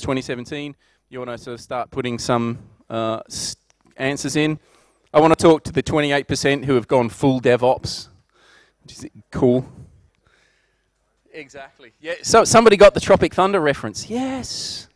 WinOps 2017. You want to sort of start putting some uh, answers in. I want to talk to the 28% who have gone full DevOps, which is cool. Exactly. Yeah. So somebody got the Tropic Thunder reference. Yes.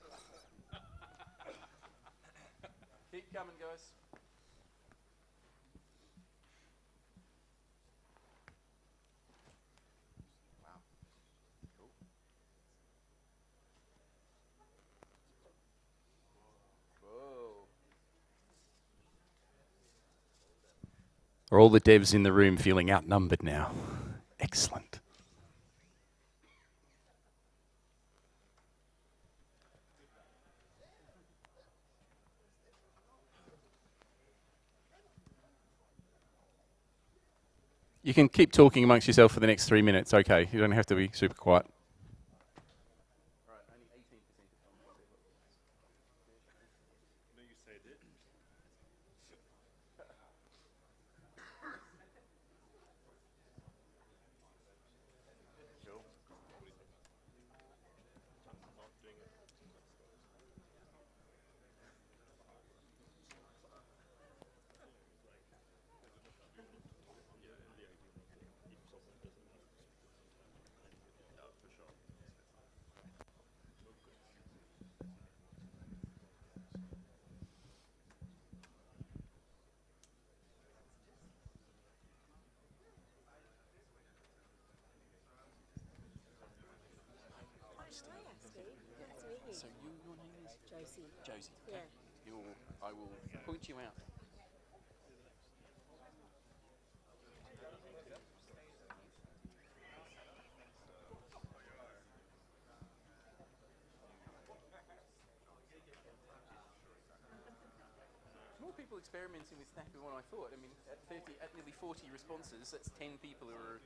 Are all the devs in the room feeling outnumbered now? Excellent. You can keep talking amongst yourself for the next three minutes, okay? You don't have to be super quiet. So you, your name is Josie. Josie. Yeah. You'll, I will point you out. More people experimenting with Snap than I thought. I mean, at 30, at nearly 40 responses, that's 10 people who are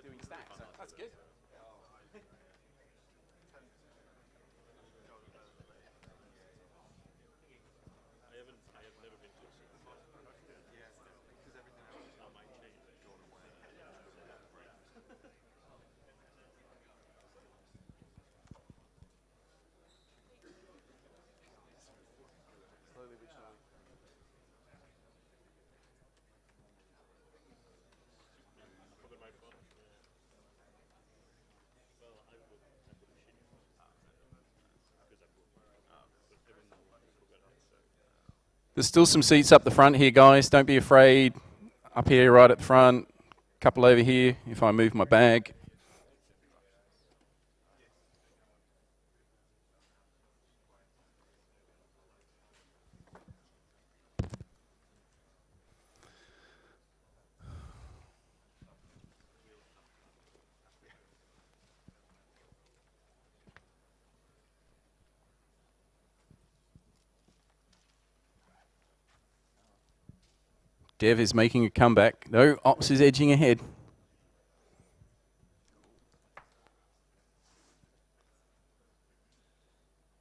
doing stacks. So that's good. There's still some seats up the front here, guys. Don't be afraid. Up here, right at the front. A couple over here. If I move my bag. Dev is making a comeback. No, Ops is edging ahead.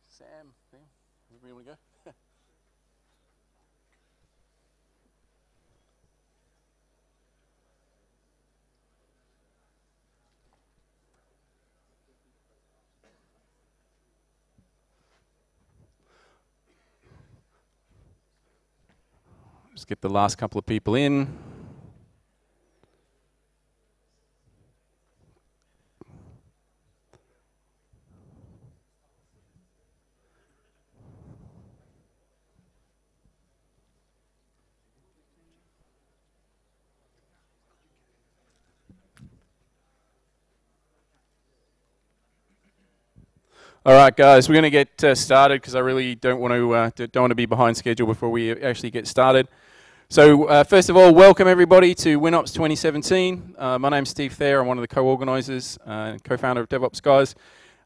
Sam, where you want to go? Just get the last couple of people in. All right, guys, we're going to get uh, started because I really don't want to uh, don't want to be behind schedule before we actually get started. So, uh, first of all, welcome everybody to WinOps 2017. Uh, my name's Steve Thair. I'm one of the co-organisers and co-founder of DevOps Guys.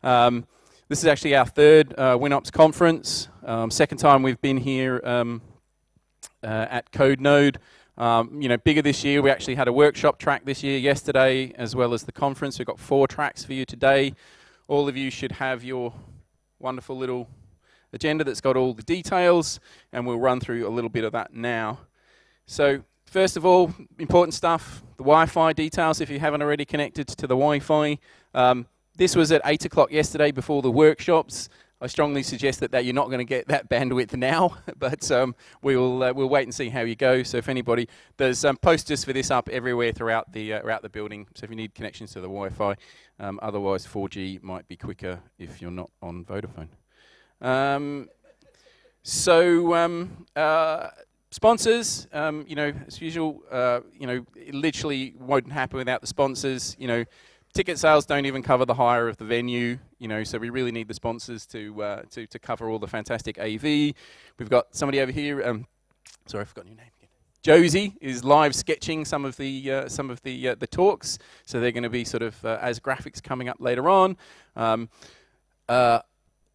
Um, this is actually our third uh, WinOps conference. Um, second time we've been here um, uh, at CodeNode. Um, you know, bigger this year. We actually had a workshop track this year, yesterday, as well as the conference. We've got four tracks for you today. All of you should have your wonderful little agenda that's got all the details, and we'll run through a little bit of that now. So, first of all, important stuff the Wi Fi details if you haven't already connected to the Wi Fi. Um, this was at 8 o'clock yesterday before the workshops. I strongly suggest that, that you're not going to get that bandwidth now, but um, we'll uh, we'll wait and see how you go. So if anybody, there's um, posters for this up everywhere throughout the uh, throughout the building. So if you need connections to the Wi-Fi, um, otherwise 4G might be quicker if you're not on Vodafone. Um, so um, uh, sponsors, um, you know, as usual, uh, you know, it literally won't happen without the sponsors. You know ticket sales don't even cover the hire of the venue, you know, so we really need the sponsors to, uh, to, to cover all the fantastic AV. We've got somebody over here, um, sorry, I forgot your name again. Josie is live sketching some of the, uh, some of the, uh, the talks, so they're going to be sort of uh, as graphics coming up later on. Um, uh,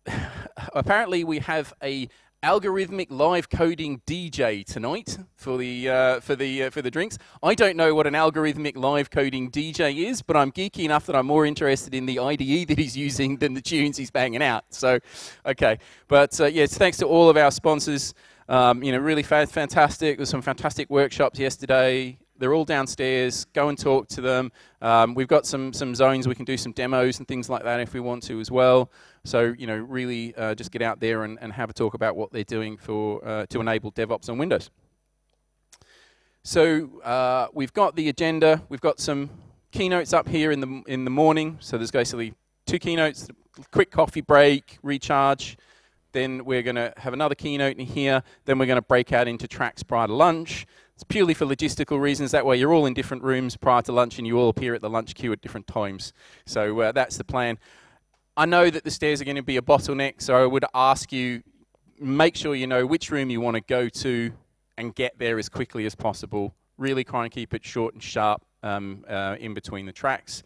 apparently we have a algorithmic live coding DJ tonight for the uh, for the uh, for the drinks. I don't know what an algorithmic live coding DJ is, but I'm geeky enough that I'm more interested in the IDE that he's using than the tunes he's banging out. So, okay, but uh, yes, thanks to all of our sponsors. Um, you know, really fa fantastic. There's some fantastic workshops yesterday. They're all downstairs. Go and talk to them. Um, we've got some some zones we can do some demos and things like that if we want to as well. So you know, really uh, just get out there and, and have a talk about what they're doing for uh, to enable DevOps on Windows. So uh, we've got the agenda. We've got some keynotes up here in the in the morning. So there's basically two keynotes, quick coffee break, recharge. Then we're going to have another keynote in here. Then we're going to break out into tracks prior to lunch. It's purely for logistical reasons. That way, you're all in different rooms prior to lunch, and you all appear at the lunch queue at different times. So uh, that's the plan. I know that the stairs are going to be a bottleneck, so I would ask you make sure you know which room you want to go to and get there as quickly as possible. Really try and keep it short and sharp um, uh, in between the tracks.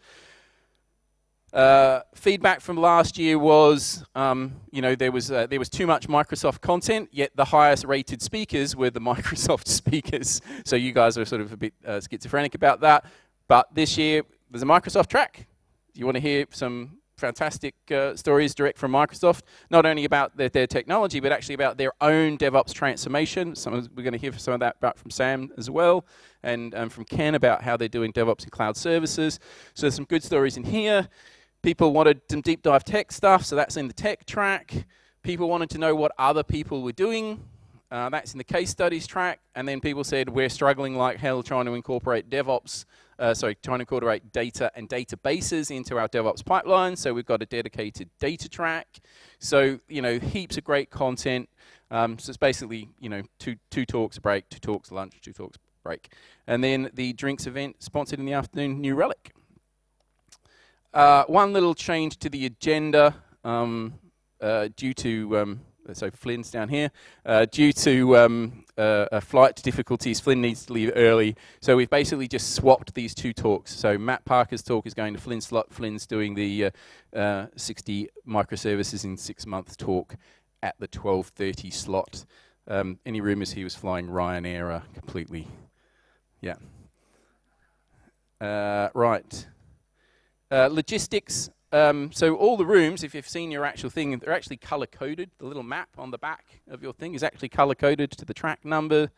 Uh, feedback from last year was, um, you know, there was uh, there was too much Microsoft content, yet the highest rated speakers were the Microsoft speakers. So you guys are sort of a bit uh, schizophrenic about that. But this year there's a Microsoft track. Do you want to hear some fantastic uh, stories direct from Microsoft, not only about their, their, technology, but actually about their own DevOps transformation. Some of, we're going to hear some of that about from Sam as well, and um, from Ken about how they're doing DevOps and cloud services. So there's some good stories in here. People wanted some deep dive tech stuff, so that's in the tech track. People wanted to know what other people were doing. Uh, that's in the case studies track. And then people said, we're struggling like hell trying to incorporate DevOps, uh, sorry, trying to incorporate data and databases into our DevOps pipeline. So we've got a dedicated data track. So, you know, heaps of great content. Um, so it's basically, you know, two, two talks a break, two talks lunch, two talks break. And then the drinks event sponsored in the afternoon, New Relic. Uh, one little change to the agenda um, uh, due to, um, so Flynn's down here, uh, due to um, uh, flight difficulties, Flynn needs to leave early. So we've basically just swapped these two talks. So Matt Parker's talk is going to Flynn's slot. Flynn's doing the uh, uh, 60 microservices in six months talk at the 12.30 slot. Um, any rumors he was flying Ryanair are completely, yeah. right. Uh, logistics. Um, so all the rooms, if you've seen your actual thing, they're actually color coded. The little map on the back of your thing is actually color coded to the track number.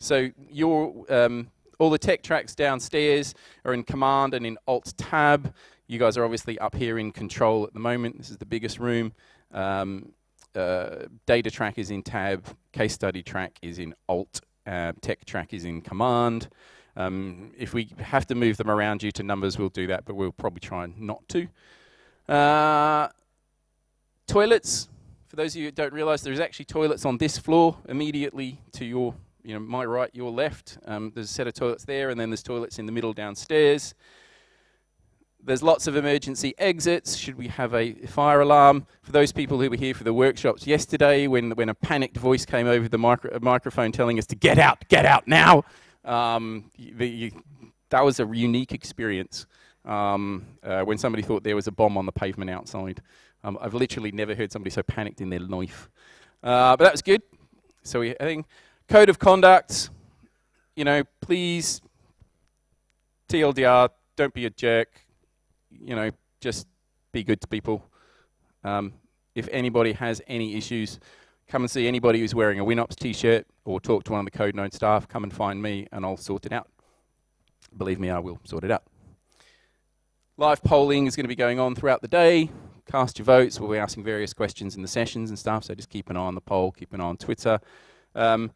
So your um, all the tech tracks downstairs are in Command and in Alt Tab. You guys are obviously up here in Control at the moment. This is the biggest room. Um, uh, data track is in Tab. Case study track is in Alt. Uh, tech track is in Command. Um, if we have to move them around due to numbers, we'll do that, but we'll probably try not to. Uh, toilets. For those of you who don't realize, there's actually toilets on this floor immediately to your, you know, my right, your left. Um, there's a set of toilets there, and then there's toilets in the middle downstairs. There's lots of emergency exits. Should we have a fire alarm? For those people who were here for the workshops yesterday, when, when a panicked voice came over the micro microphone telling us to get out, get out now, um, the, you, that was a unique experience um, uh, when somebody thought there was a bomb on the pavement outside. Um, I've literally never heard somebody so panicked in their life. Uh, but that was good. So we, I think code of conduct, you know, please, TLDR, don't be a jerk. You know, just be good to people. Um, if anybody has any issues, come and see anybody who's wearing a WinOps t-shirt or talk to one of the Code Node staff, come and find me and I'll sort it out. Believe me, I will sort it out. Live polling is going to be going on throughout the day. cast your votes. We'll be asking various questions in the sessions and stuff, so just keep an eye on the poll, keep an eye on Twitter. Um,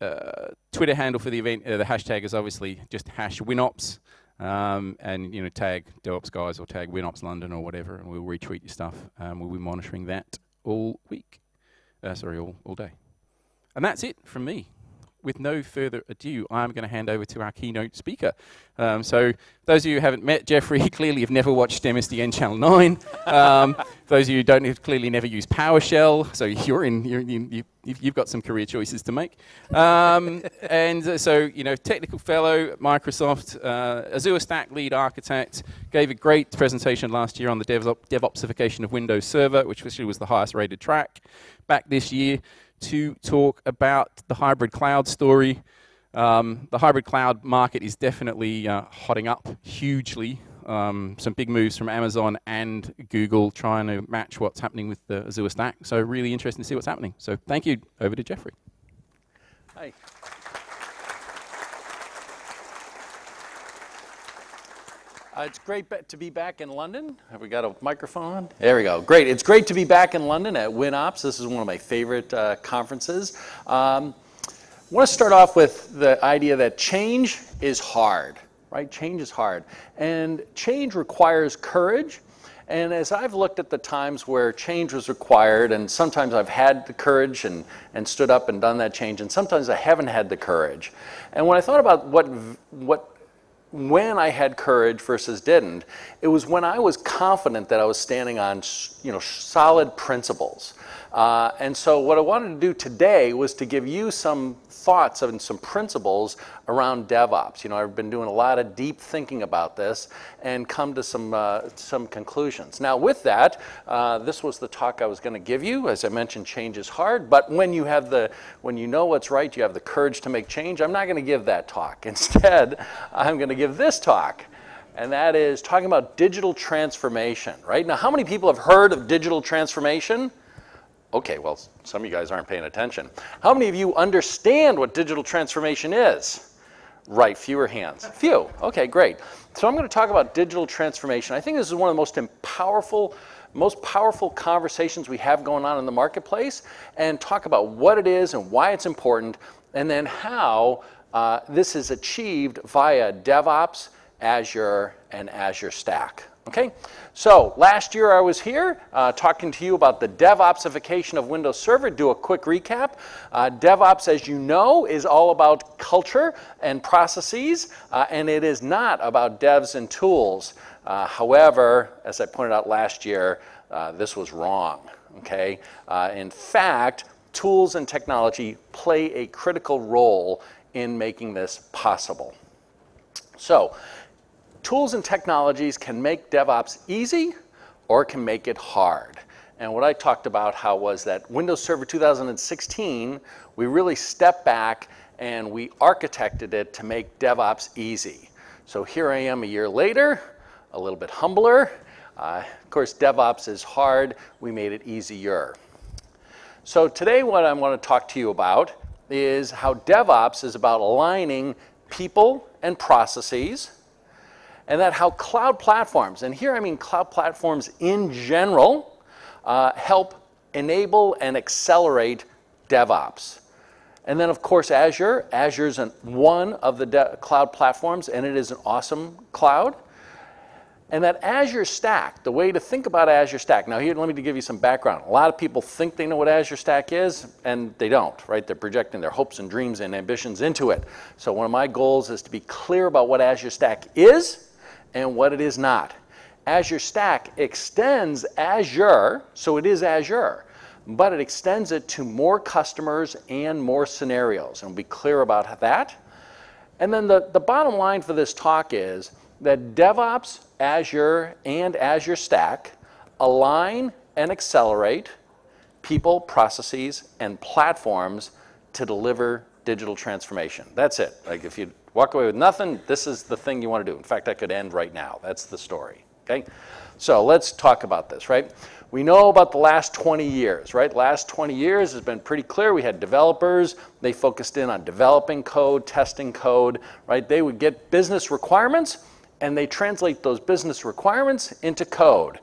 uh, Twitter handle for the event, uh, the hashtag is obviously just hash WinOps. Um, and you know, tag DevOps guys or tag WinOps London or whatever, and we'll retweet your stuff. Um, we'll be monitoring that all week. Uh, sorry, all, all day. And that's it from me with no further ado, I'm going to hand over to our keynote speaker. Um, so, those of you who haven't met Jeffrey, clearly have never watched MSDN Channel 9. Um, those of you who don't have clearly never used PowerShell, so you're in, you're, you, have got some career choices to make. Um, and uh, so, you know, technical fellow at Microsoft, uh, Azure Stack lead architect, gave a great presentation last year on the DevOps, DevOpsification of Windows Server, which actually was the highest rated track back this year to talk about the hybrid cloud story. Um, the hybrid cloud market is definitely uh, hotting up hugely. Um, some big moves from Amazon and Google trying to match what's happening with the Azure Stack. So really interesting to see what's happening. So thank you. Over to Jeffrey. Hi. Uh, it's great to be back in London. Have we got a microphone on? There we go. Great. It's great to be back in London at WinOps. This is one of my favorite uh, conferences. Um, I want to start off with the idea that change is hard, right? Change is hard. And change requires courage. And as I've looked at the times where change was required, and sometimes I've had the courage and, and stood up and done that change, and sometimes I haven't had the courage. And when I thought about what, what when I had courage versus didn't, it was when I was confident that I was standing on you know, solid principles. Uh, and so what I wanted to do today was to give you some thoughts and some principles around DevOps. You know, I've been doing a lot of deep thinking about this and come to some, uh, some conclusions. Now with that, uh, this was the talk I was going to give you. As I mentioned, change is hard, but when you have the, when you know what's right, you have the courage to make change, I'm not going to give that talk. Instead, I'm going to give this talk and that is talking about digital transformation, right? Now, how many people have heard of digital transformation? Okay, well, some of you guys aren't paying attention. How many of you understand what digital transformation is? Right, fewer hands. Few. Okay, great. So I'm going to talk about digital transformation. I think this is one of the most powerful, most powerful conversations we have going on in the marketplace, and talk about what it is and why it's important, and then how uh, this is achieved via DevOps, Azure, and Azure Stack. Okay, so last year I was here uh, talking to you about the DevOpsification of Windows Server. Do a quick recap. Uh, DevOps, as you know, is all about culture and processes, uh, and it is not about devs and tools. Uh, however, as I pointed out last year, uh, this was wrong. Okay, uh, in fact, tools and technology play a critical role in making this possible. So, Tools and technologies can make DevOps easy or can make it hard. And what I talked about how was that Windows Server 2016, we really stepped back and we architected it to make DevOps easy. So here I am a year later, a little bit humbler. Uh, of course, DevOps is hard. We made it easier. So today what I want to talk to you about is how DevOps is about aligning people and processes and that how cloud platforms, and here I mean cloud platforms in general, uh, help enable and accelerate DevOps. And then, of course, Azure. Azure is one of the cloud platforms, and it is an awesome cloud. And that Azure Stack, the way to think about Azure Stack. Now, here, let me give you some background. A lot of people think they know what Azure Stack is, and they don't, right? They're projecting their hopes and dreams and ambitions into it. So, one of my goals is to be clear about what Azure Stack is and what it is not. Azure Stack extends Azure, so it is Azure, but it extends it to more customers and more scenarios. And we'll be clear about that. And then the, the bottom line for this talk is that DevOps, Azure, and Azure Stack align and accelerate people, processes, and platforms to deliver digital transformation. That's it. Like if you Walk away with nothing, this is the thing you want to do. In fact, I could end right now. That's the story. Okay? So let's talk about this, right? We know about the last 20 years, right? Last 20 years has been pretty clear. We had developers, they focused in on developing code, testing code, right? They would get business requirements and they translate those business requirements into code.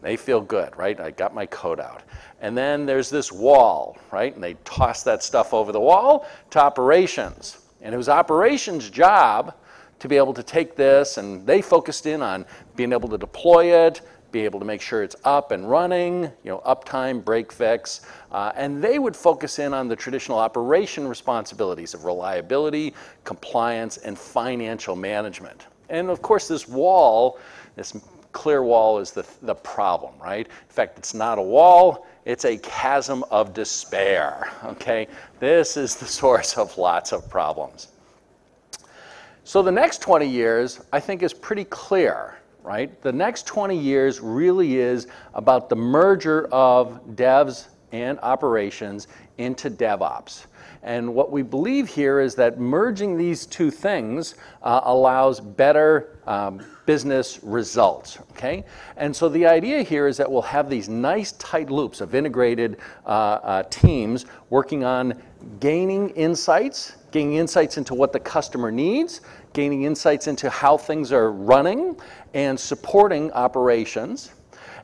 They feel good, right? I got my code out. And then there's this wall, right? And they toss that stuff over the wall to operations. And it was operations' job to be able to take this, and they focused in on being able to deploy it, be able to make sure it's up and running, you know, uptime, break fix, uh, and they would focus in on the traditional operation responsibilities of reliability, compliance, and financial management. And of course, this wall, this clear wall is the, the problem, right? In fact, it's not a wall, it's a chasm of despair, okay? This is the source of lots of problems. So the next 20 years, I think, is pretty clear, right? The next 20 years really is about the merger of devs and operations into DevOps. And what we believe here is that merging these two things uh, allows better um, business results, okay? And so the idea here is that we'll have these nice tight loops of integrated uh, uh, teams working on gaining insights, gaining insights into what the customer needs, gaining insights into how things are running, and supporting operations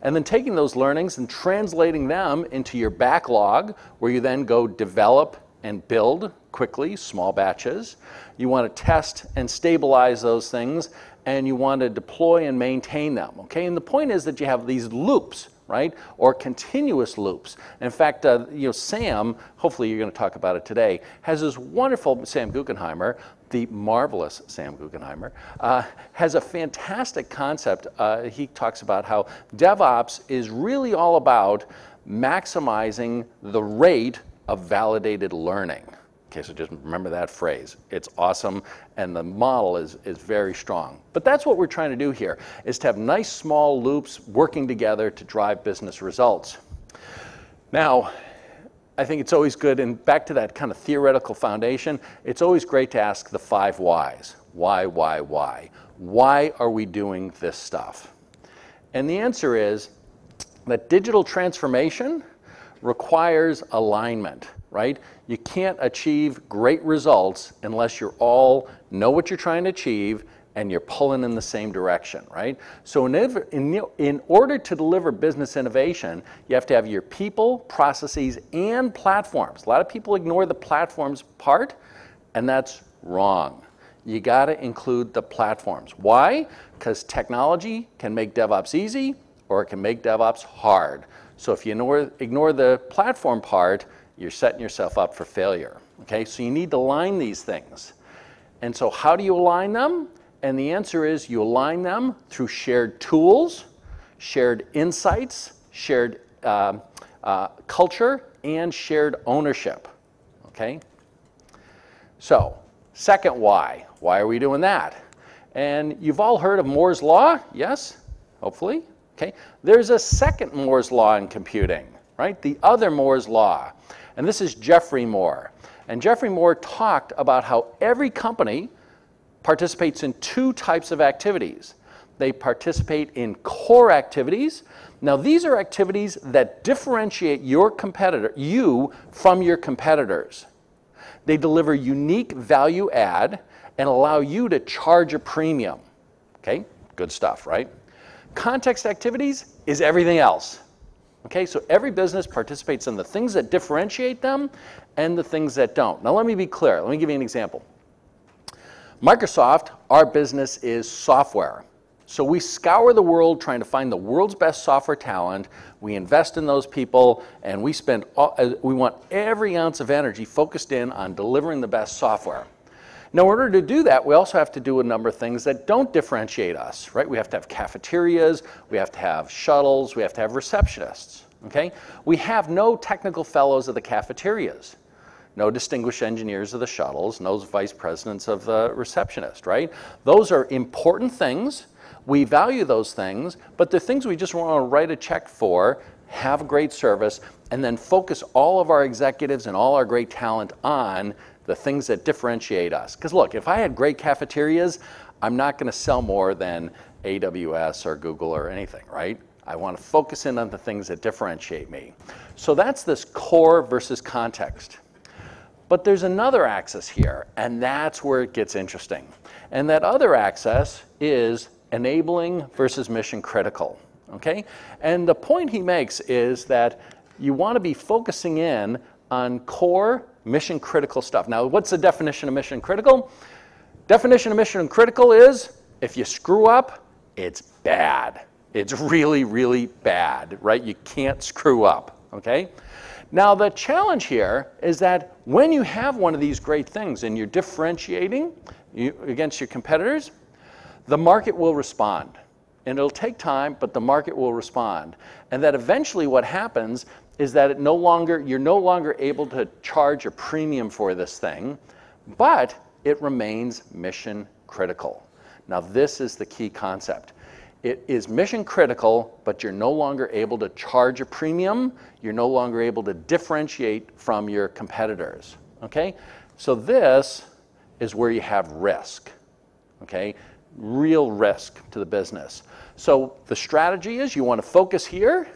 and then taking those learnings and translating them into your backlog where you then go develop and build quickly, small batches. You want to test and stabilize those things, and you want to deploy and maintain them. Okay, and the point is that you have these loops, right, or continuous loops. In fact, uh, you know, Sam, hopefully you're going to talk about it today, has this wonderful Sam Guckenheimer. The marvelous Sam Guckenheimer uh, has a fantastic concept. Uh, he talks about how DevOps is really all about maximizing the rate of validated learning. Okay, so just remember that phrase. It's awesome, and the model is, is very strong. But that's what we're trying to do here, is to have nice small loops working together to drive business results. Now, I think it's always good, and back to that kind of theoretical foundation, it's always great to ask the five whys. Why, why, why? Why are we doing this stuff? And the answer is that digital transformation requires alignment, right? You can't achieve great results unless you're all know what you're trying to achieve and you're pulling in the same direction, right? So in, in, in order to deliver business innovation, you have to have your people, processes, and platforms. A lot of people ignore the platforms part, and that's wrong. You got to include the platforms. Why? Because technology can make DevOps easy or it can make DevOps hard. So if you ignore, ignore the platform part, you're setting yourself up for failure. Okay, so you need to align these things. And so how do you align them? And the answer is you align them through shared tools, shared insights, shared uh, uh, culture, and shared ownership. Okay? So, second why. Why are we doing that? And you've all heard of Moore's Law, yes? Hopefully. Okay? There's a second Moore's law in computing, right? The other Moore's law. And this is Geoffrey Moore. And Geoffrey Moore talked about how every company participates in two types of activities. They participate in core activities. Now, these are activities that differentiate your competitor, you, from your competitors. They deliver unique value add and allow you to charge a premium. Okay, good stuff, right? Context activities is everything else. Okay, so every business participates in the things that differentiate them and the things that don't. Now, let me be clear. Let me give you an example. Microsoft, our business is software. So we scour the world trying to find the world's best software talent. We invest in those people, and we spend all, uh, we want every ounce of energy focused in on delivering the best software. Now, in order to do that, we also have to do a number of things that don't differentiate us, right? We have to have cafeterias, we have to have shuttles, we have to have receptionists, okay? We have no technical fellows of the cafeterias, no distinguished engineers of the shuttles, no vice presidents of the receptionist, right? Those are important things. We value those things, but the things we just want to write a check for, have great service, and then focus all of our executives and all our great talent on the things that differentiate us. Because look, if I had great cafeterias, I'm not going to sell more than AWS or Google or anything, right? I want to focus in on the things that differentiate me. So that's this core versus context. But there's another axis here, and that's where it gets interesting. And that other axis is enabling versus mission critical. okay? And the point he makes is that you want to be focusing in on core mission critical stuff. Now, what's the definition of mission critical? Definition of mission critical is if you screw up, it's bad. It's really, really bad, right? You can't screw up, okay? Now, the challenge here is that when you have one of these great things and you're differentiating you, against your competitors, the market will respond. And it'll take time, but the market will respond. And that eventually what happens is that it no longer, you're no longer able to charge a premium for this thing, but it remains mission critical. Now, this is the key concept. It is mission critical, but you're no longer able to charge a premium. You're no longer able to differentiate from your competitors. Okay? So, this is where you have risk. Okay? Real risk to the business. So, the strategy is you want to focus here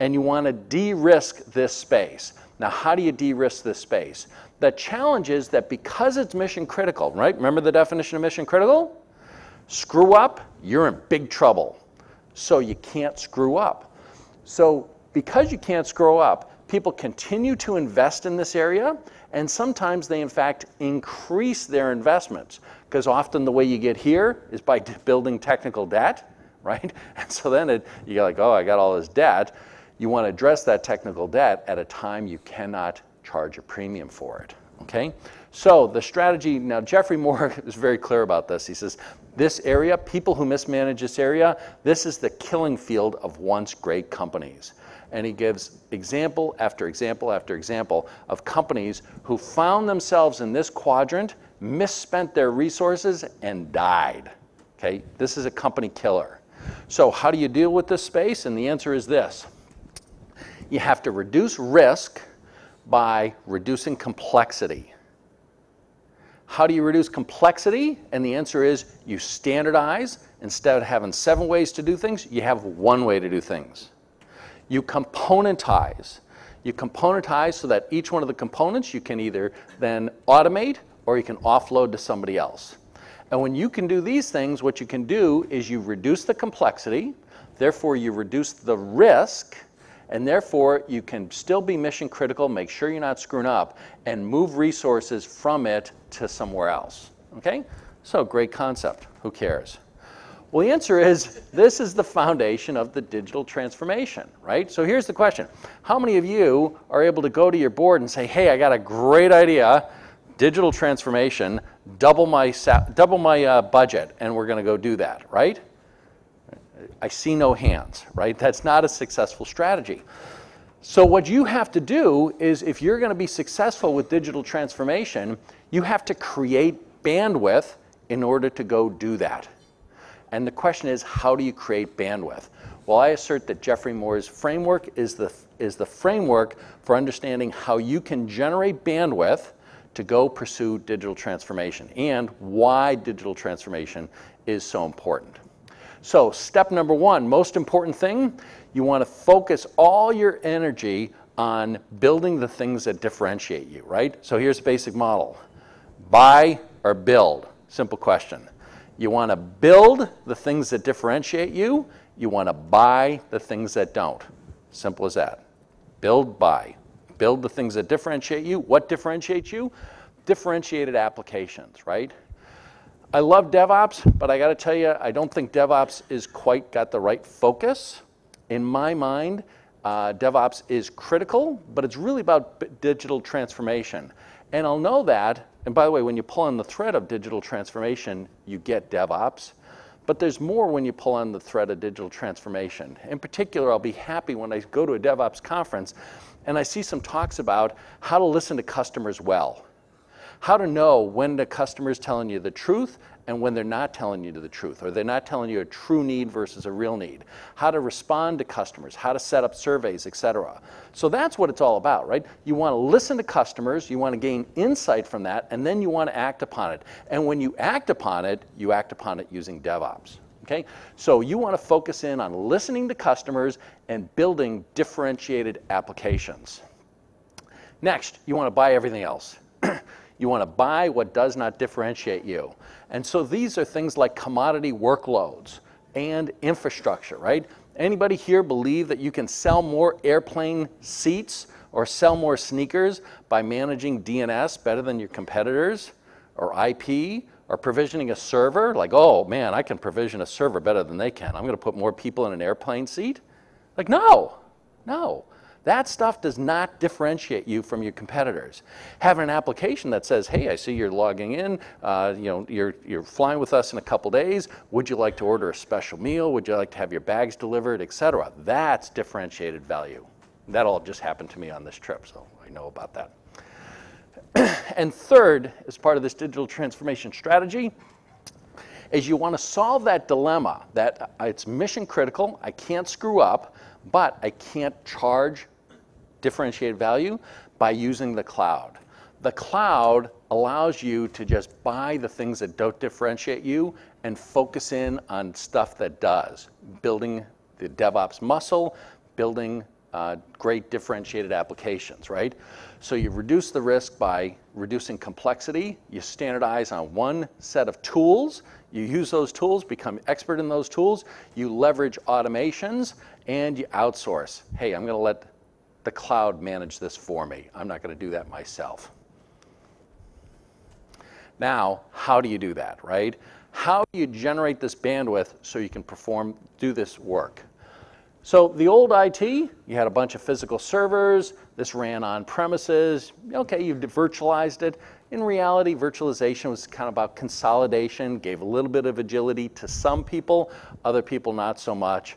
and you want to de risk this space. Now, how do you de risk this space? The challenge is that because it's mission critical, right? Remember the definition of mission critical? Screw up, you're in big trouble. So you can't screw up. So because you can't screw up, people continue to invest in this area, and sometimes they, in fact, increase their investments. Because often the way you get here is by building technical debt, right? And so then it, you're like, oh, I got all this debt. You want to address that technical debt at a time you cannot charge a premium for it, okay? So the strategy, now Geoffrey Moore is very clear about this. He says, this area, people who mismanage this area, this is the killing field of once great companies. And he gives example after example after example of companies who found themselves in this quadrant, misspent their resources, and died. Okay, this is a company killer. So, how do you deal with this space? And the answer is this you have to reduce risk by reducing complexity. How do you reduce complexity? And the answer is you standardize. Instead of having seven ways to do things, you have one way to do things. You componentize. You componentize so that each one of the components you can either then automate or you can offload to somebody else. And when you can do these things, what you can do is you reduce the complexity, therefore you reduce the risk, and therefore you can still be mission critical, make sure you're not screwing up, and move resources from it to somewhere else. Okay? So, great concept. Who cares? Well, the answer is this is the foundation of the digital transformation, right? So here's the question How many of you are able to go to your board and say, hey, I got a great idea, digital transformation, double my, double my uh, budget, and we're going to go do that, right? I see no hands, right? That's not a successful strategy. So, what you have to do is if you're going to be successful with digital transformation, you have to create bandwidth in order to go do that. And the question is, how do you create bandwidth? Well, I assert that Geoffrey Moore's framework is the, is the framework for understanding how you can generate bandwidth to go pursue digital transformation and why digital transformation is so important. So, step number one, most important thing, you want to focus all your energy on building the things that differentiate you, right? So, here's the basic model buy or build? Simple question. You want to build the things that differentiate you, you want to buy the things that don't. Simple as that. Build, buy. Build the things that differentiate you. What differentiates you? Differentiated applications, right? I love DevOps, but I got to tell you, I don't think DevOps is quite got the right focus. In my mind, uh, DevOps is critical, but it's really about digital transformation. And I'll know that, and by the way, when you pull on the thread of digital transformation, you get DevOps. But there's more when you pull on the thread of digital transformation. In particular, I'll be happy when I go to a DevOps conference and I see some talks about how to listen to customers well how to know when the customer is telling you the truth and when they're not telling you the truth, or they're not telling you a true need versus a real need, how to respond to customers, how to set up surveys, etc. So that's what it's all about, right? You want to listen to customers, you want to gain insight from that, and then you want to act upon it. And when you act upon it, you act upon it using DevOps. Okay? So you want to focus in on listening to customers and building differentiated applications. Next, you want to buy everything else. You want to buy what does not differentiate you. And so these are things like commodity workloads and infrastructure, right? Anybody here believe that you can sell more airplane seats or sell more sneakers by managing DNS better than your competitors or IP or provisioning a server? Like, oh man, I can provision a server better than they can. I'm going to put more people in an airplane seat? Like, no, no. That stuff does not differentiate you from your competitors. Having an application that says, hey, I see you're logging in, uh, you know, you're, you're flying with us in a couple days, would you like to order a special meal? Would you like to have your bags delivered, et cetera? That's differentiated value. That all just happened to me on this trip, so I know about that. and third, as part of this digital transformation strategy, is you want to solve that dilemma that it's mission critical, I can't screw up, but I can't charge differentiated value by using the cloud. The cloud allows you to just buy the things that don't differentiate you and focus in on stuff that does, building the DevOps muscle, building uh, great differentiated applications, right? So you reduce the risk by reducing complexity, you standardize on one set of tools, you use those tools, become expert in those tools, you leverage automations, and you outsource. Hey, I'm gonna let the cloud manage this for me. I'm not going to do that myself. Now, how do you do that, right? How do you generate this bandwidth so you can perform, do this work? So the old IT, you had a bunch of physical servers. This ran on premises. Okay, you virtualized it. In reality, virtualization was kind of about consolidation, gave a little bit of agility to some people, other people not so much.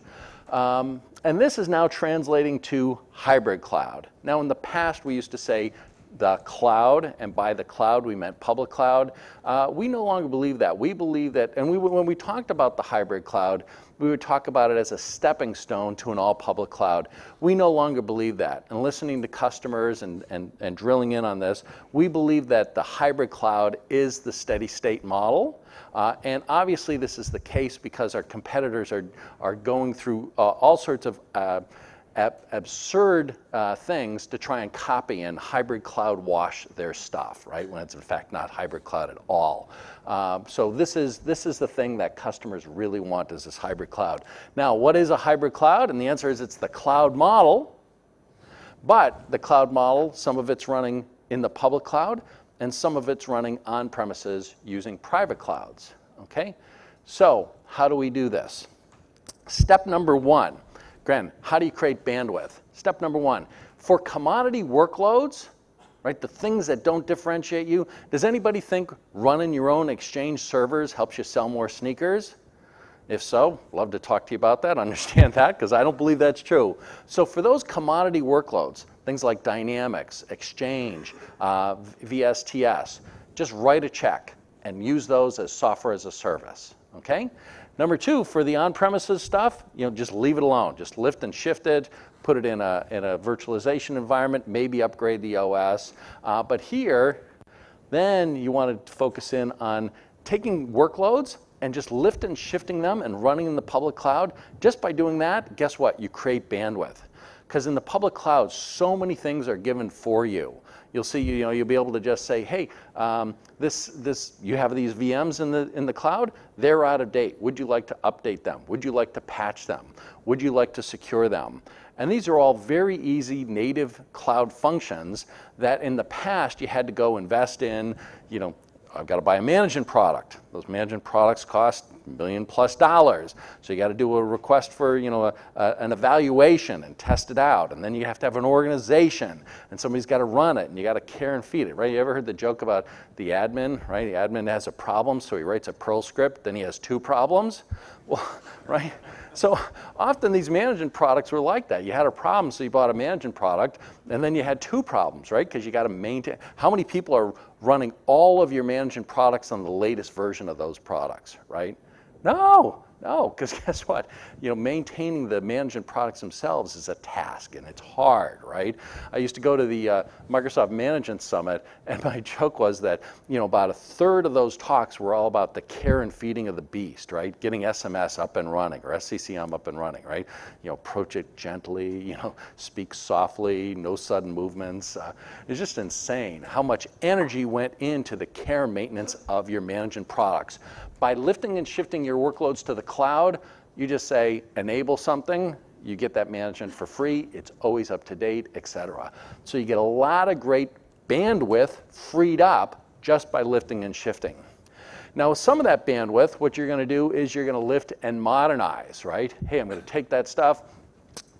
Um, and this is now translating to hybrid cloud. Now, in the past, we used to say the cloud, and by the cloud we meant public cloud. Uh, we no longer believe that. We believe that, and we, when we talked about the hybrid cloud, we would talk about it as a stepping stone to an all public cloud. We no longer believe that. And listening to customers and, and, and drilling in on this, we believe that the hybrid cloud is the steady state model. Uh, and obviously, this is the case because our competitors are, are going through uh, all sorts of uh, ab absurd uh, things to try and copy and hybrid cloud wash their stuff, right? When it's in fact not hybrid cloud at all. Um, so this is this is the thing that customers really want is this hybrid cloud. Now, what is a hybrid cloud? And the answer is it's the cloud model. But the cloud model, some of it's running in the public cloud, and some of it's running on premises using private clouds. Okay? So, how do we do this? Step number one Gren, how do you create bandwidth? Step number one, for commodity workloads, right, the things that don't differentiate you, does anybody think running your own exchange servers helps you sell more sneakers? If so, love to talk to you about that, understand that, because I don't believe that's true. So for those commodity workloads, things like Dynamics, Exchange, uh, VSTS, just write a check and use those as software as a service, okay? Number two, for the on-premises stuff, you know, just leave it alone. Just lift and shift it, put it in a, in a virtualization environment, maybe upgrade the OS. Uh, but here, then you want to focus in on taking workloads and just lift and shifting them and running in the public cloud. Just by doing that, guess what? You create bandwidth. Because in the public cloud, so many things are given for you you'll see, you know, you'll be able to just say, hey, um, this, this, you have these VMs in the, in the cloud, they're out of date. Would you like to update them? Would you like to patch them? Would you like to secure them? And these are all very easy native cloud functions that in the past you had to go invest in, you know, I've got to buy a management product. Those management products cost million plus dollars. So you got to do a request for you know a, a, an evaluation and test it out, and then you have to have an organization, and somebody's got to run it, and you got to care and feed it, right? You ever heard the joke about the admin, right? The admin has a problem, so he writes a Perl script, then he has two problems, well, right? So often these management products were like that. You had a problem, so you bought a management product, and then you had two problems, right? Because you got to maintain. How many people are running all of your management products on the latest version of those products, right? No, no, because guess what? You know, maintaining the management products themselves is a task and it's hard, right? I used to go to the uh, Microsoft Management Summit, and my joke was that you know about a third of those talks were all about the care and feeding of the beast, right? Getting SMS up and running or SCCM up and running, right? You know, approach it gently, you know, speak softly, no sudden movements. Uh, it's just insane how much energy went into the care maintenance of your management products by lifting and shifting your workloads to the cloud, you just say enable something, you get that management for free, it's always up to date, et cetera. So you get a lot of great bandwidth freed up just by lifting and shifting. Now, with some of that bandwidth, what you're going to do is you're going to lift and modernize, right? Hey, I'm going to take that stuff,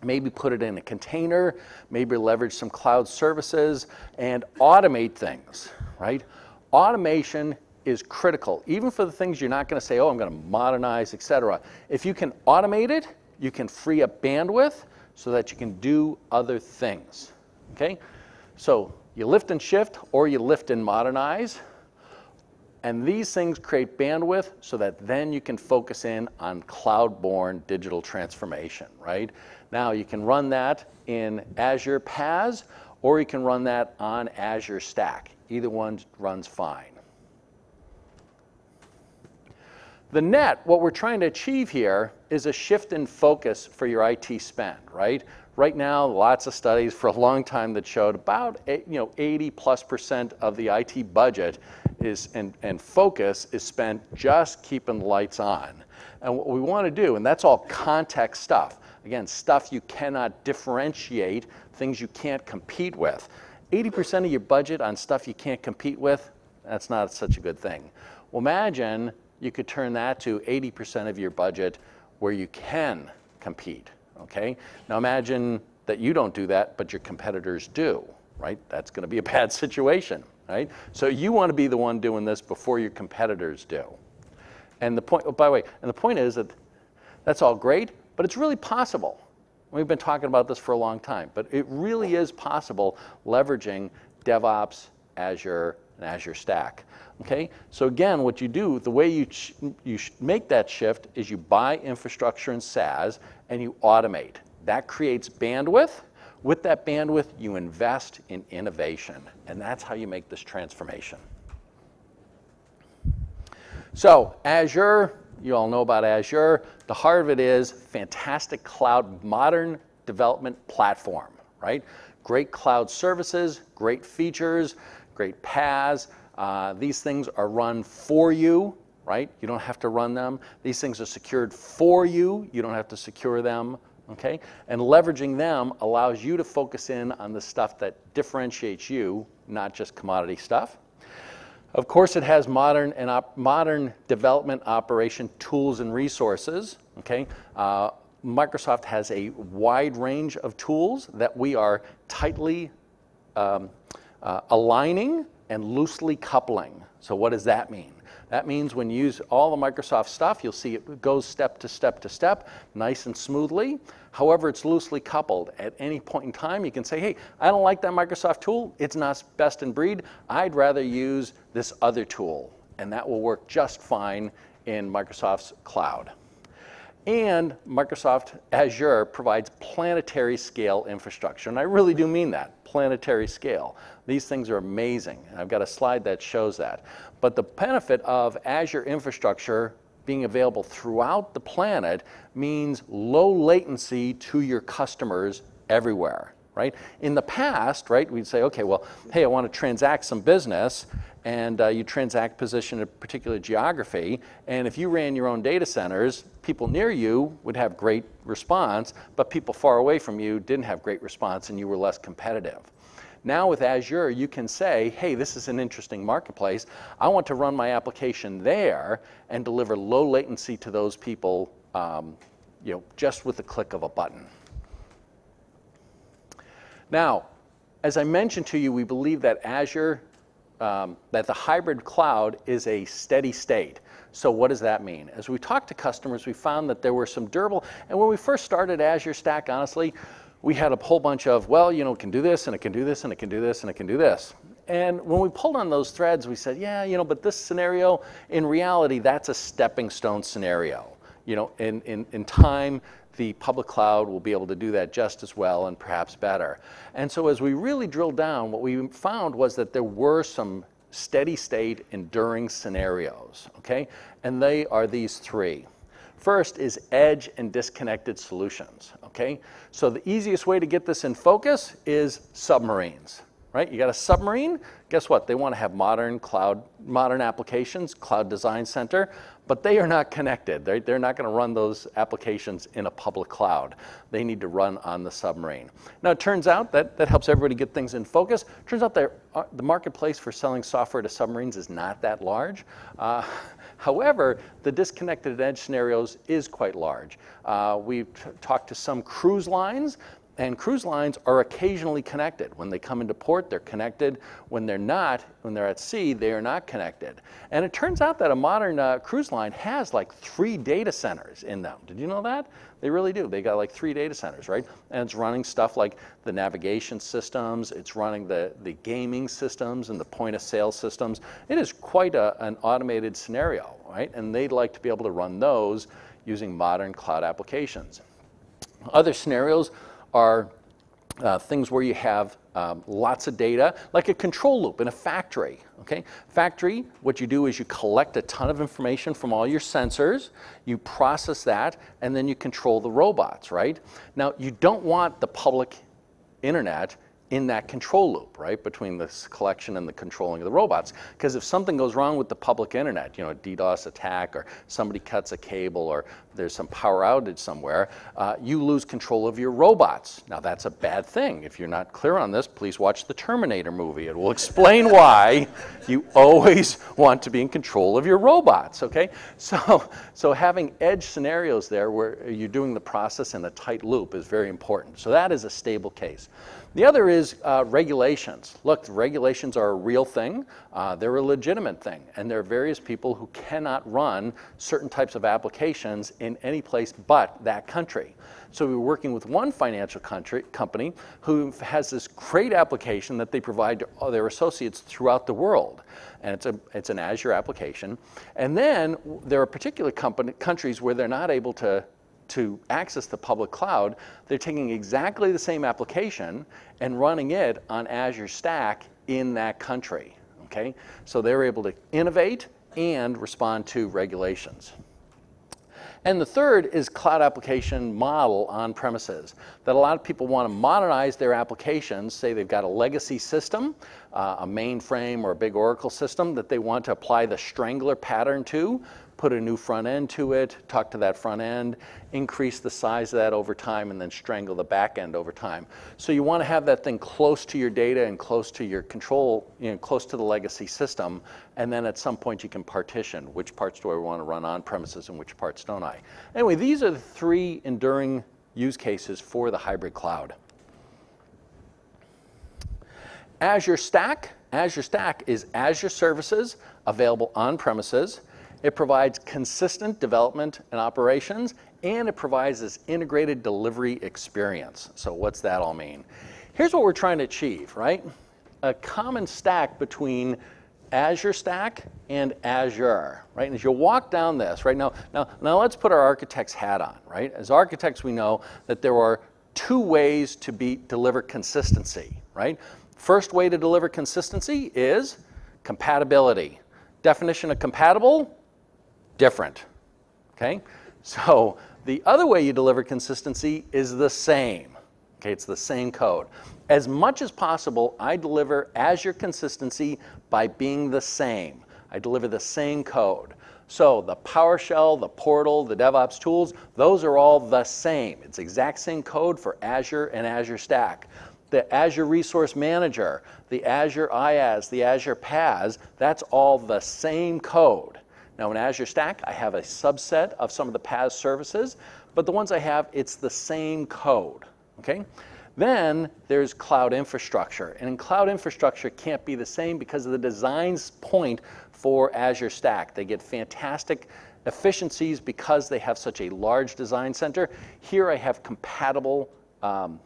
maybe put it in a container, maybe leverage some cloud services and automate things, right? Automation is critical, even for the things you're not going to say, oh, I'm going to modernize, et cetera. If you can automate it, you can free up bandwidth so that you can do other things, okay? So you lift and shift or you lift and modernize. And these things create bandwidth so that then you can focus in on cloud-born digital transformation, right? Now you can run that in Azure PaaS or you can run that on Azure Stack. Either one runs fine. The net, what we're trying to achieve here is a shift in focus for your IT spend, right? Right now, lots of studies for a long time that showed about eh, you know 80 plus percent of the IT budget is and, and focus is spent just keeping the lights on. And what we want to do, and that's all context stuff. Again, stuff you cannot differentiate, things you can't compete with. 80% of your budget on stuff you can't compete with, that's not such a good thing. Well, imagine you could turn that to 80% of your budget where you can compete, okay? Now imagine that you don't do that, but your competitors do, right? That's gonna be a bad situation, right? So you wanna be the one doing this before your competitors do. And the point, oh, by the way, and the point is that that's all great, but it's really possible. We've been talking about this for a long time, but it really is possible leveraging DevOps, Azure, and Azure Stack. Okay, so again, what you do, the way you, you make that shift is you buy infrastructure in SaaS and you automate. That creates bandwidth. With that bandwidth, you invest in innovation, and that's how you make this transformation. So Azure, you all know about Azure. The heart of it is fantastic cloud, modern development platform, right? Great cloud services, great features, great PaaS. Uh, these things are run for you, right? You don't have to run them. These things are secured for you. You don't have to secure them, okay? And leveraging them allows you to focus in on the stuff that differentiates you, not just commodity stuff. Of course, it has modern and modern development operation tools and resources. Okay, uh, Microsoft has a wide range of tools that we are tightly um, uh, aligning and loosely coupling. So what does that mean? That means when you use all the Microsoft stuff, you'll see it goes step to step to step, nice and smoothly. However, it's loosely coupled. At any point in time, you can say, hey, I don't like that Microsoft tool. It's not best in breed. I'd rather use this other tool. And that will work just fine in Microsoft's cloud. And Microsoft Azure provides planetary scale infrastructure. And I really do mean that, planetary scale. These things are amazing. I've got a slide that shows that. But the benefit of Azure infrastructure being available throughout the planet means low latency to your customers everywhere, right? In the past, right, we'd say, okay, well, hey, I want to transact some business, and uh, you transact position in a particular geography. And if you ran your own data centers, people near you would have great response, but people far away from you didn't have great response and you were less competitive. Now with Azure, you can say, hey, this is an interesting marketplace. I want to run my application there and deliver low latency to those people um, you know, just with the click of a button. Now, as I mentioned to you, we believe that Azure um, that the hybrid cloud is a steady state. So what does that mean? As we talked to customers, we found that there were some durable, and when we first started Azure Stack, honestly, we had a whole bunch of, well, you know, it can do this, and it can do this, and it can do this, and it can do this. And when we pulled on those threads, we said, yeah, you know, but this scenario, in reality, that's a stepping stone scenario. You know, in, in, in time, the public cloud will be able to do that just as well and perhaps better. And so as we really drilled down, what we found was that there were some steady state enduring scenarios, okay? And they are these three. First is edge and disconnected solutions, okay? So the easiest way to get this in focus is submarines, right? You got a submarine. Guess what? They want to have modern cloud, modern applications, cloud design center, but they are not connected. They're, they're not going to run those applications in a public cloud. They need to run on the submarine. Now, it turns out that that helps everybody get things in focus. Turns out uh, the marketplace for selling software to submarines is not that large. Uh, However, the disconnected edge scenarios is quite large. Uh, we've talked to some cruise lines and cruise lines are occasionally connected. When they come into port, they're connected. When they're not, when they're at sea, they are not connected. And it turns out that a modern uh, cruise line has like three data centers in them. Did you know that? They really do. They got like three data centers, right? And it's running stuff like the navigation systems, it's running the, the gaming systems and the point of sale systems. It is quite a, an automated scenario, right? And they'd like to be able to run those using modern cloud applications. Other scenarios are uh, things where you have um, lots of data, like a control loop in a factory. Okay, factory. What you do is you collect a ton of information from all your sensors, you process that, and then you control the robots. Right now, you don't want the public internet in that control loop, right, between this collection and the controlling of the robots. Because if something goes wrong with the public internet, you know, a DDoS attack or somebody cuts a cable or there's some power outage somewhere, uh, you lose control of your robots. Now that's a bad thing. If you're not clear on this, please watch the Terminator movie. It will explain why you always want to be in control of your robots, okay? So, so having edge scenarios there where you're doing the process in a tight loop is very important. So that is a stable case. The other is uh, regulations. Look, regulations are a real thing. Uh, they're a legitimate thing. And there are various people who cannot run certain types of applications in any place but that country. So we're working with one financial country, company who has this great application that they provide to their associates throughout the world. And it's, a, it's an Azure application. And then there are particular company, countries where they're not able to to access the public cloud, they're taking exactly the same application and running it on Azure Stack in that country. Okay? So they're able to innovate and respond to regulations. And the third is cloud application model on premises. That a lot of people want to modernize their applications, say they've got a legacy system, uh, a mainframe or a big Oracle system that they want to apply the strangler pattern to, put a new front end to it, talk to that front end, increase the size of that over time, and then strangle the back end over time. So you want to have that thing close to your data and close to your control, you know, close to the legacy system, and then at some point you can partition which parts do I want to run on premises and which parts don't I. Anyway, these are the three enduring use cases for the hybrid cloud. Azure Stack. Azure Stack is Azure services available on premises. It provides consistent development and operations, and it provides this integrated delivery experience. So what's that all mean? Here's what we're trying to achieve, right? A common stack between Azure Stack and Azure, right? And as you walk down this, right now, now, now let's put our architect's hat on, right? As architects, we know that there are two ways to be deliver consistency, right? First way to deliver consistency is compatibility. Definition of compatible, different. Okay? So the other way you deliver consistency is the same. Okay, it's the same code. As much as possible, I deliver Azure consistency by being the same. I deliver the same code. So the PowerShell, the portal, the DevOps tools, those are all the same. It's exact same code for Azure and Azure Stack. The Azure Resource Manager, the Azure IaaS, the Azure PaaS, that's all the same code. Now in Azure Stack, I have a subset of some of the PaaS services, but the ones I have, it's the same code, okay? Then there's cloud infrastructure. And cloud infrastructure can't be the same because of the design's point for Azure Stack. They get fantastic efficiencies because they have such a large design center. Here I have compatible um,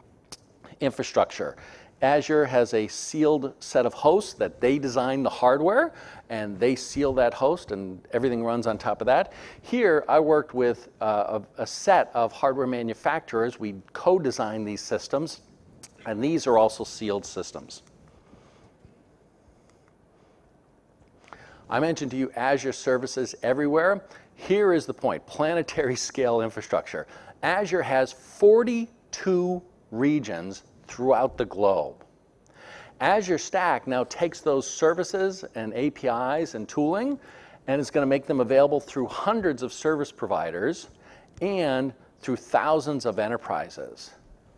infrastructure. Azure has a sealed set of hosts that they design the hardware and they seal that host and everything runs on top of that. Here, I worked with uh, a, a, set of hardware manufacturers. We co-designed these systems and these are also sealed systems. I mentioned to you Azure services everywhere. Here is the point, planetary scale infrastructure. Azure has 42 regions throughout the globe. Azure Stack now takes those services and APIs and tooling and is going to make them available through hundreds of service providers and through thousands of enterprises.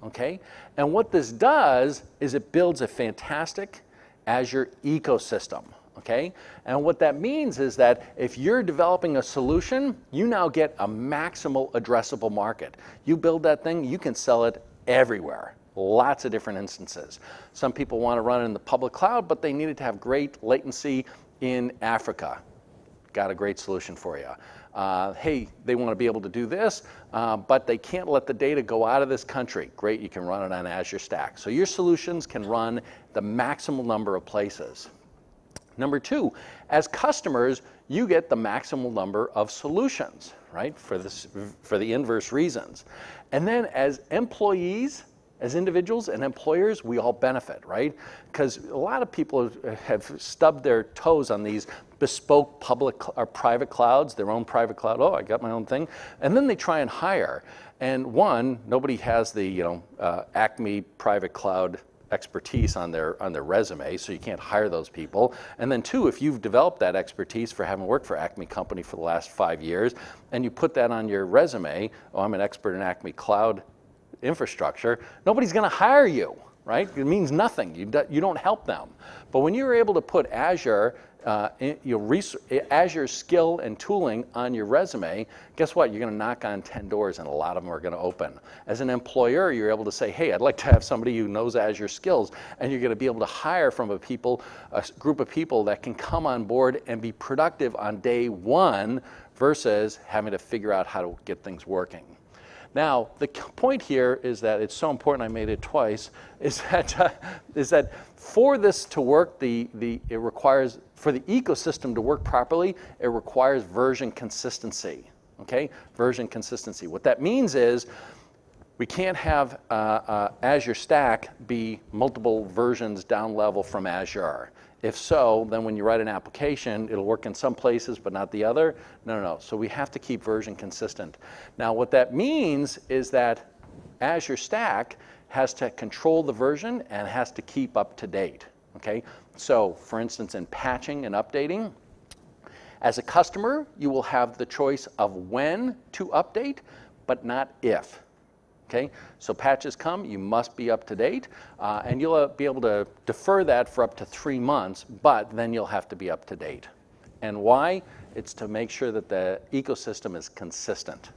Okay? And what this does is it builds a fantastic Azure ecosystem. Okay? And what that means is that if you're developing a solution, you now get a maximal addressable market. You build that thing, you can sell it everywhere. Lots of different instances. Some people want to run in the public cloud, but they needed to have great latency in Africa. Got a great solution for you. Uh, hey, they want to be able to do this, uh, but they can't let the data go out of this country. Great, you can run it on Azure Stack. So your solutions can run the maximal number of places. Number two, as customers, you get the maximal number of solutions, right, for, this, for the inverse reasons. And then as employees, as individuals and employers, we all benefit, right? Because a lot of people have stubbed their toes on these bespoke public or private clouds, their own private cloud. Oh, I got my own thing. And then they try and hire. And one, nobody has the you know uh, Acme private cloud expertise on their on their resume, so you can't hire those people. And then two, if you've developed that expertise for having worked for Acme Company for the last five years, and you put that on your resume, oh, I'm an expert in Acme Cloud infrastructure, nobody's going to hire you, right? It means nothing. You, do, you don't help them. But when you're able to put Azure, uh, your Azure skill and tooling on your resume, guess what? You're going to knock on 10 doors and a lot of them are going to open. As an employer, you're able to say, hey, I'd like to have somebody who knows Azure skills, and you're going to be able to hire from a people, a group of people that can come on board and be productive on day one versus having to figure out how to get things working. Now, the point here is that it's so important I made it twice, is that, uh, is that for this to work, the, the, it requires, for the ecosystem to work properly, it requires version consistency, okay? Version consistency. What that means is we can't have uh, uh, Azure Stack be multiple versions down level from Azure. If so, then when you write an application, it'll work in some places but not the other. No, no, no. So we have to keep version consistent. Now, what that means is that Azure Stack has to control the version and has to keep up to date. Okay? So, for instance, in patching and updating, as a customer, you will have the choice of when to update, but not if. Okay, so patches come, you must be up to date, uh, and you'll uh, be able to defer that for up to three months, but then you'll have to be up to date. And why? It's to make sure that the ecosystem is consistent.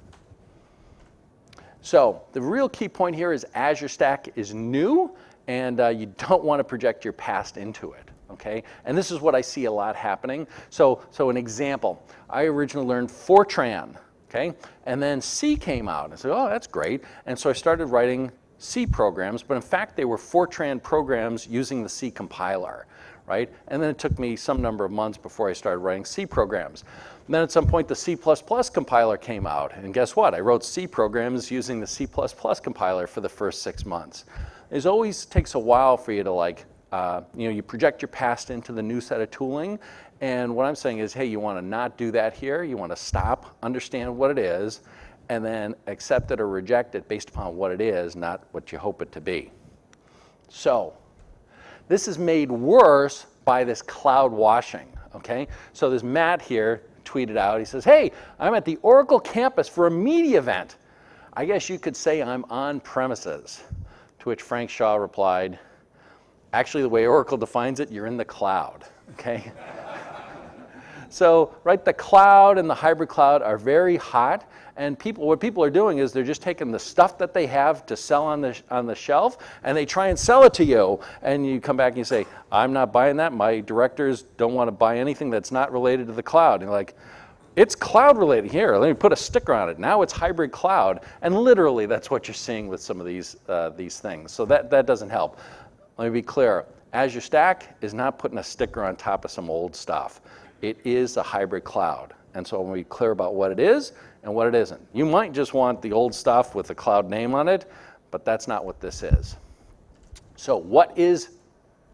So the real key point here is Azure Stack is new, and uh, you don't want to project your past into it. Okay, and this is what I see a lot happening. So, so an example, I originally learned Fortran okay? And then C came out. And I said, oh, that's great. And so I started writing C programs, but in fact, they were Fortran programs using the C compiler, right? And then it took me some number of months before I started writing C programs. And then at some point, the C++ compiler came out. And guess what? I wrote C programs using the C++ compiler for the first six months. It always takes a while for you to like, uh, you know, you project your past into the new set of tooling, and what I'm saying is, hey, you want to not do that here. You want to stop, understand what it is, and then accept it or reject it based upon what it is, not what you hope it to be. So, this is made worse by this cloud washing, okay? So this Matt here tweeted out, he says, hey, I'm at the Oracle campus for a media event. I guess you could say I'm on premises. To which Frank Shaw replied, actually the way Oracle defines it, you're in the cloud, okay? So, right, the cloud and the hybrid cloud are very hot. And people, what people are doing is they're just taking the stuff that they have to sell on the, on the shelf and they try and sell it to you. And you come back and you say, I'm not buying that. My directors don't want to buy anything that's not related to the cloud. And you're like, it's cloud related. Here, let me put a sticker on it. Now it's hybrid cloud. And literally, that's what you're seeing with some of these, uh, these things. So that, that doesn't help. Let me be clear Azure Stack is not putting a sticker on top of some old stuff. It is a hybrid cloud. And so when be clear about what it is and what it isn't. You might just want the old stuff with the cloud name on it, but that's not what this is. So what is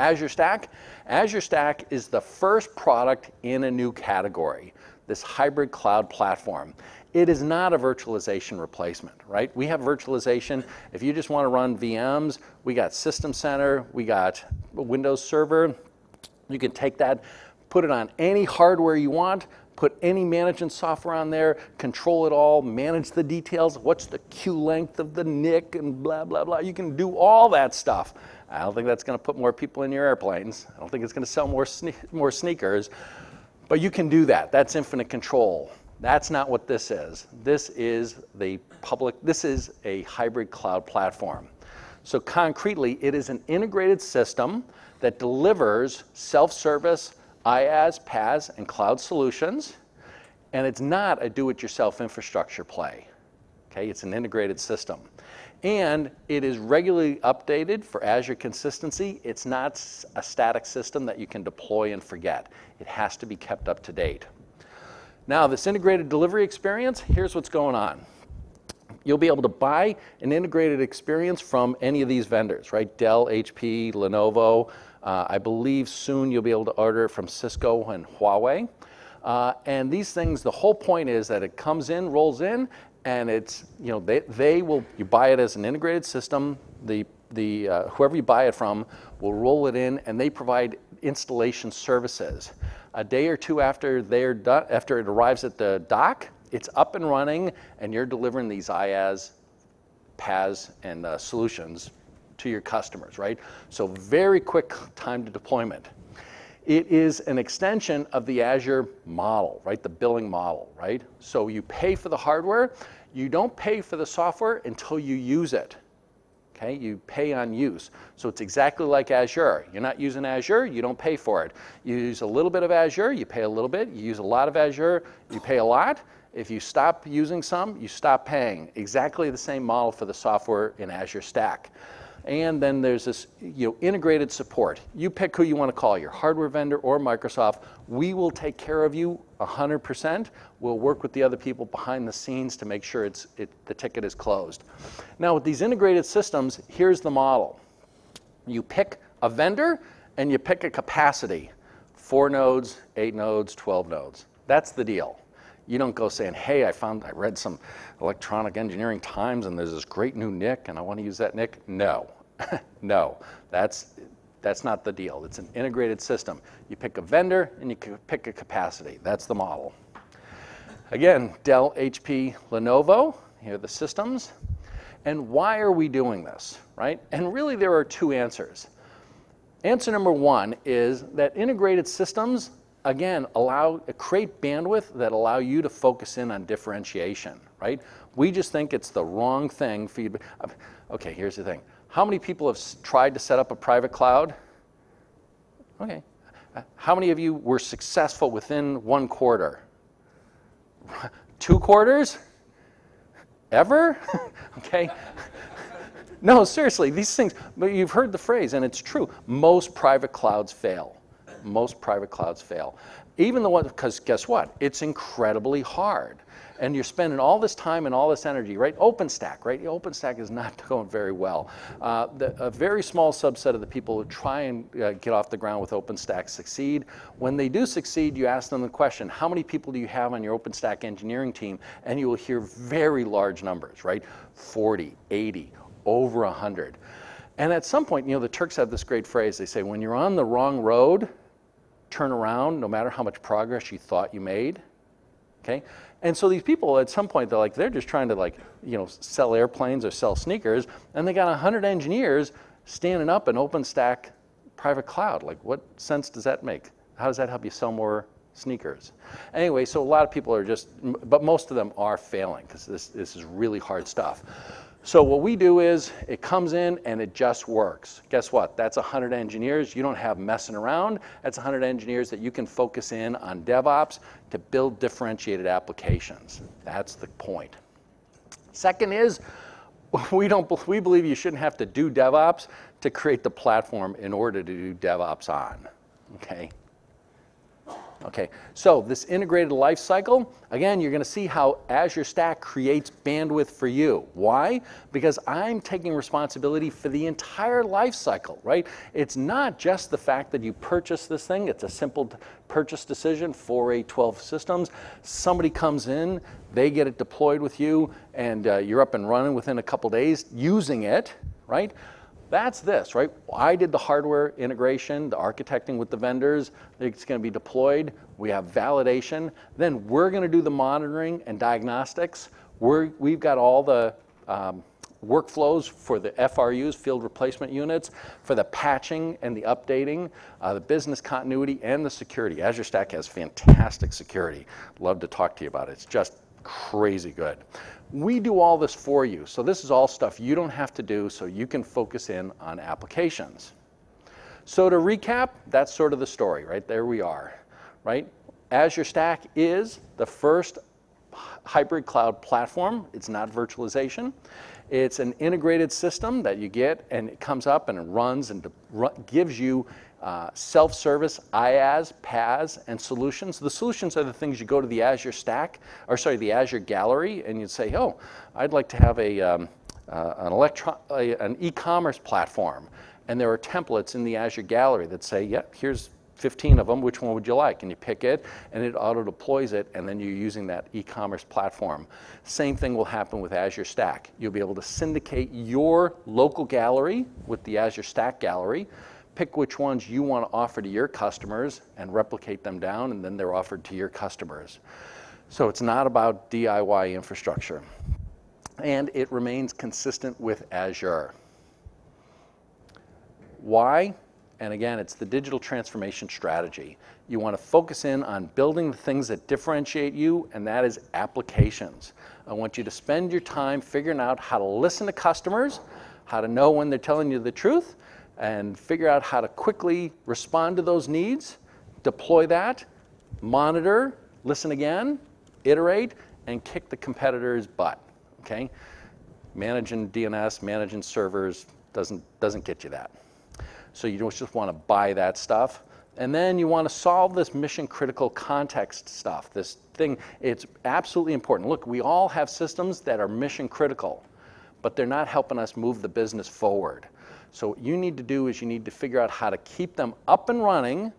Azure Stack? Azure Stack is the first product in a new category, this hybrid cloud platform. It is not a virtualization replacement, right? We have virtualization. If you just want to run VMs, we got System Center, we got Windows Server. You can take that, put it on any hardware you want, put any management software on there, control it all, manage the details, what's the queue length of the NIC and blah, blah, blah. You can do all that stuff. I don't think that's going to put more people in your airplanes. I don't think it's going to sell more, sne more sneakers. But you can do that. That's infinite control. That's not what this is. This is the public, this is a hybrid cloud platform. So concretely, it is an integrated system that delivers self-service, IaaS, PaaS, and cloud solutions. And it's not a do-it-yourself infrastructure play. Okay, it's an integrated system. And it is regularly updated for Azure consistency. It's not a static system that you can deploy and forget. It has to be kept up to date. Now, this integrated delivery experience, here's what's going on. You'll be able to buy an integrated experience from any of these vendors, right? Dell, HP, Lenovo. Uh, I believe soon you'll be able to order it from Cisco and Huawei. Uh, and these things, the whole point is that it comes in, rolls in, and it's, you know, they, they will, you buy it as an integrated system, the, the, uh, whoever you buy it from will roll it in, and they provide installation services. A day or two after they're done, after it arrives at the dock, it's up and running, and you're delivering these IaaS, PaaS, and uh, solutions to your customers, right? So very quick time to deployment. It is an extension of the Azure model, right? The billing model, right? So you pay for the hardware. You don't pay for the software until you use it. Okay, you pay on use. So it's exactly like Azure. You're not using Azure, you don't pay for it. You use a little bit of Azure, you pay a little bit. You use a lot of Azure, you pay a lot. If you stop using some, you stop paying. Exactly the same model for the software in Azure Stack. And then there's this you know, integrated support. You pick who you want to call, your hardware vendor or Microsoft. We will take care of you 100%. We'll work with the other people behind the scenes to make sure it's, it, the ticket is closed. Now with these integrated systems, here's the model. You pick a vendor and you pick a capacity. Four nodes, eight nodes, 12 nodes. That's the deal. You don't go saying, hey, I found, I read some electronic engineering times and there's this great new NIC and I want to use that NIC. No, no, that's, that's not the deal. It's an integrated system. You pick a vendor and you pick a capacity. That's the model. Again, Dell, HP, Lenovo, here are the systems. And why are we doing this, right? And really there are two answers. Answer number one is that integrated systems again, allow, create bandwidth that allow you to focus in on differentiation, right? We just think it's the wrong thing for you to, uh, okay, here's the thing. How many people have tried to set up a private cloud? Okay. How many of you were successful within one quarter? Two quarters? Ever? okay. no, seriously, these things, but you've heard the phrase, and it's true. Most private clouds fail most private clouds fail. Even the ones, because guess what? It's incredibly hard. And you're spending all this time and all this energy, right? OpenStack, right? OpenStack is not going very well. Uh, the, a very small subset of the people who try and uh, get off the ground with OpenStack succeed. When they do succeed, you ask them the question, how many people do you have on your OpenStack engineering team? And you will hear very large numbers, right? 40, 80, over 100. And at some point, you know, the Turks have this great phrase. They say, when you're on the wrong road, turn around no matter how much progress you thought you made. Okay? And so these people at some point they're like they're just trying to like, you know, sell airplanes or sell sneakers and they got 100 engineers standing up an OpenStack private cloud. Like what sense does that make? How does that help you sell more sneakers? Anyway, so a lot of people are just but most of them are failing because this this is really hard stuff. So what we do is it comes in and it just works. Guess what? That's 100 engineers. You don't have messing around. That's 100 engineers that you can focus in on DevOps to build differentiated applications. That's the point. Second is we don't we believe you shouldn't have to do DevOps to create the platform in order to do DevOps on. Okay? Okay, so this integrated life cycle, again, you're going to see how Azure Stack creates bandwidth for you. Why? Because I'm taking responsibility for the entire life cycle, right? It's not just the fact that you purchase this thing, it's a simple purchase decision for a 12 systems. Somebody comes in, they get it deployed with you, and uh, you're up and running within a couple days using it, right? That's this, right? I did the hardware integration, the architecting with the vendors. It's going to be deployed. We have validation. Then we're going to do the monitoring and diagnostics. We're, we've got all the um, workflows for the FRUs, field replacement units, for the patching and the updating, uh, the business continuity, and the security. Azure Stack has fantastic security. Love to talk to you about it. It's just crazy good. We do all this for you. So this is all stuff you don't have to do so you can focus in on applications. So to recap, that's sort of the story, right? There we are, right? Azure Stack is the first hybrid cloud platform. It's not virtualization. It's an integrated system that you get and it comes up and it runs and gives you uh, self-service, IaaS, PaaS, and solutions. The solutions are the things you go to the Azure Stack, or sorry, the Azure Gallery, and you say, oh, I'd like to have a, um, uh, an, e-commerce platform. And there are templates in the Azure Gallery that say, yep, yeah, here's 15 of them, which one would you like? And you pick it, and it auto deploys it, and then you're using that e commerce platform. Same thing will happen with Azure Stack. You'll be able to syndicate your local gallery with the Azure Stack Gallery pick which ones you want to offer to your customers and replicate them down, and then they're offered to your customers. So it's not about DIY infrastructure. And it remains consistent with Azure. Why? And again, it's the digital transformation strategy. You want to focus in on building the things that differentiate you, and that is applications. I want you to spend your time figuring out how to listen to customers, how to know when they're telling you the truth, and figure out how to quickly respond to those needs, deploy that, monitor, listen again, iterate, and kick the competitor's butt. Okay? Managing DNS, managing servers doesn't, doesn't get you that. So you don't just want to buy that stuff. And then you want to solve this mission critical context stuff. This thing, it's absolutely important. Look, we all have systems that are mission critical, but they're not helping us move the business forward. So what you need to do is you need to figure out how to keep them up and running,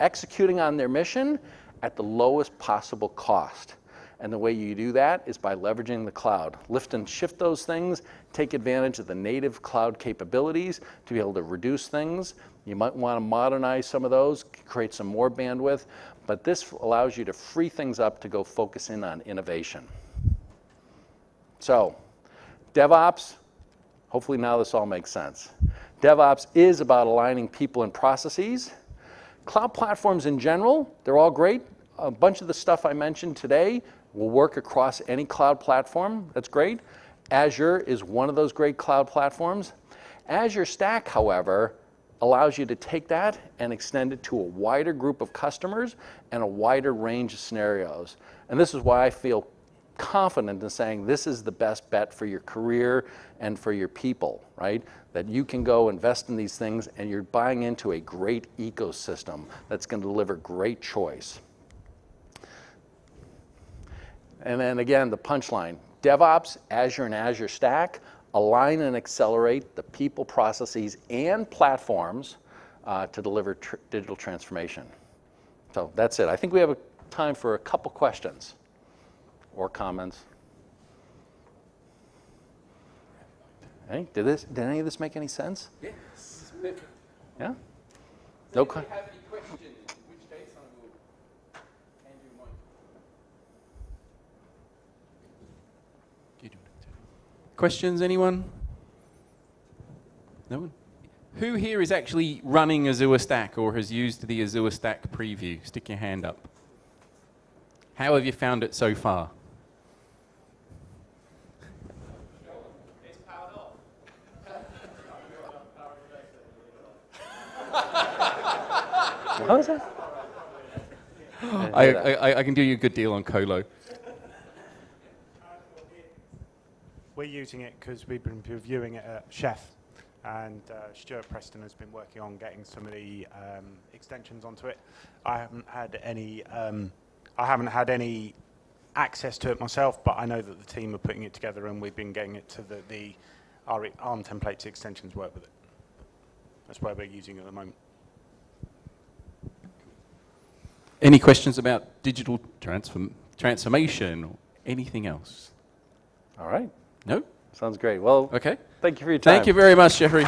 executing on their mission at the lowest possible cost. And the way you do that is by leveraging the cloud. Lift and shift those things, take advantage of the native cloud capabilities to be able to reduce things. You might want to modernize some of those, create some more bandwidth, but this allows you to free things up to go focus in on innovation. So, DevOps, Hopefully now this all makes sense. DevOps is about aligning people and processes. Cloud platforms in general, they're all great. A bunch of the stuff I mentioned today will work across any cloud platform. That's great. Azure is one of those great cloud platforms. Azure Stack, however, allows you to take that and extend it to a wider group of customers and a wider range of scenarios. And this is why I feel confident in saying this is the best bet for your career and for your people, right? That you can go invest in these things and you're buying into a great ecosystem that's going to deliver great choice. And then again, the punchline DevOps, Azure, and Azure Stack align and accelerate the people, processes, and platforms uh, to deliver tr digital transformation. So that's it. I think we have a time for a couple questions or comments? Hey, did this? Did any of this make any sense? Yes. Yeah. So no. If you have any questions, which dates I will hand you my. Questions, anyone? No one? Who here is actually running Azure Stack or has used the Azure Stack preview? Stick your hand up. How have you found it so far? What was that? I, I, I can do you a good deal on Colo. We're using it because we've been reviewing it at Chef, and uh, Stuart Preston has been working on getting some of the um, extensions onto it. I haven't had any. Um, I haven't had any access to it myself, but I know that the team are putting it together, and we've been getting it to the, the our ARM templates extensions work with it. That's where we're using it at the moment. Any questions about digital transform, transformation or anything else? All right. No? Sounds great. Well, Okay. thank you for your time. Thank you very much, Jeffrey.